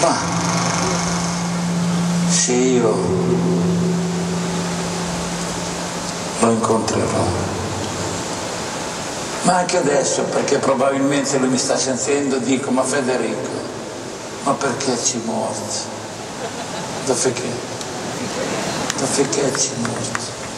Ma se io lo incontrerò, ma anche adesso perché probabilmente lui mi sta sentendo, dico, ma Federico, ma perché ci morti? Dove che? Dove che ci morti?